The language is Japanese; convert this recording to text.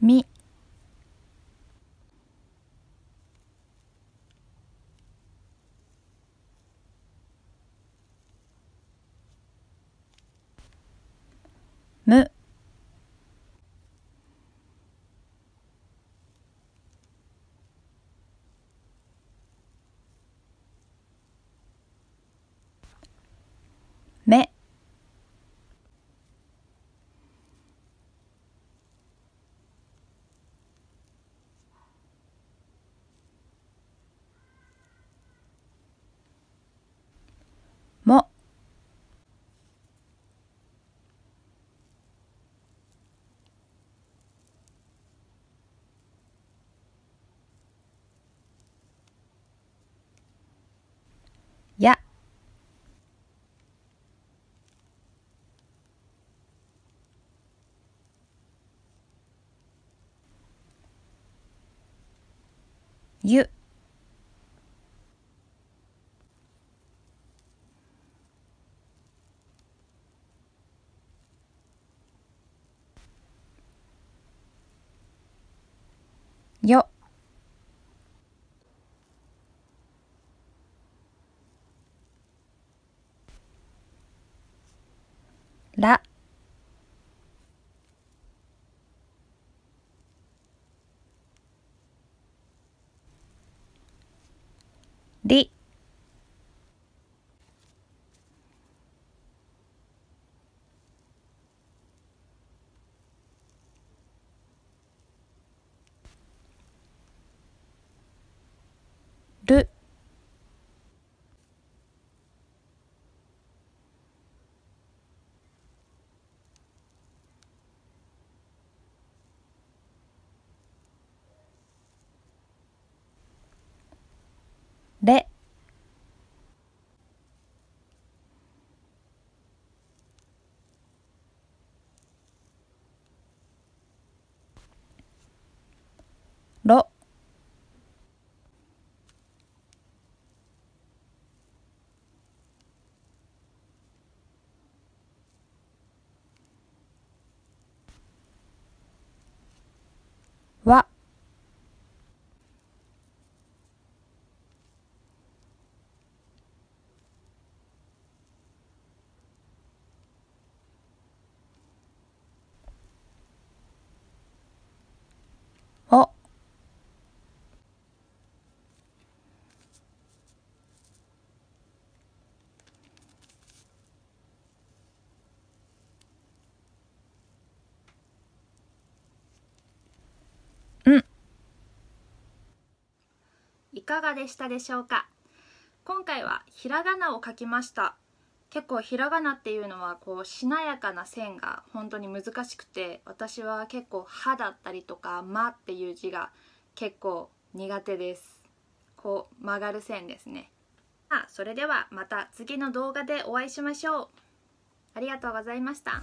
みや。ゆ。よ。ら。り。る。れろ。わおいかがでしたでしょうか？今回はひらがなを書きました。結構ひらがなっていうのはこうしなやかな線が本当に難しくて私は結構「は」だったりとか「ま」っていう字が結構苦手です。こう曲がる線ですね。あそれではまた次の動画でお会いしましょう。ありがとうございました。